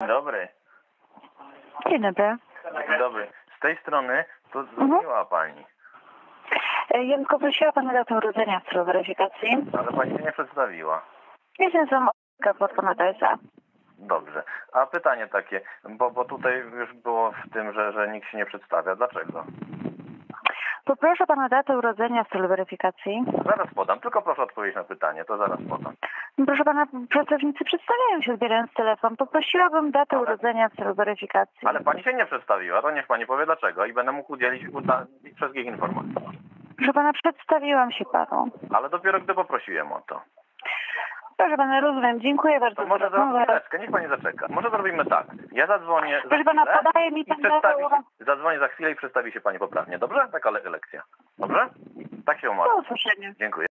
Dzień dobry. Dzień dobry. Dzień dobry. Z tej strony to Mhm. dzwoniła pani, E, Ja tylko prosiła pana datę urodzenia w celu weryfikacji. ale pani się nie przedstawiła. Ja się nazywam Olga Platforma TSA. Dobrze. A pytanie takie, bo, bo tutaj już było w tym, że, że nikt się nie przedstawia. Dlaczego? Poproszę pana datę urodzenia w celu weryfikacji. Zaraz podam, tylko proszę odpowiedzieć na pytanie, to zaraz podam. Proszę pana, pracownicy przedstawiają się odbierając telefon. Poprosiłabym datę urodzenia w celu weryfikacji. Ale pani się nie przedstawiła, to niech pani powie dlaczego i będę mógł udzielić wszystkich informacji. Proszę pana, przedstawiłam się panu. Ale dopiero gdy poprosiłem o to. Proszę pana, rozumiem. Dziękuję bardzo To za może za chwileczkę, niech pani zaczeka. Może zrobimy tak. Ja zadzwonię za Proszę pana, chwilę podaje mi pan przedstawi zadzwonię za chwilę i przedstawi się pani poprawnie. Dobrze? Taka le- lekcja. Dobrze? Tak się Do umawiam. usłyszenia. Dziękuję.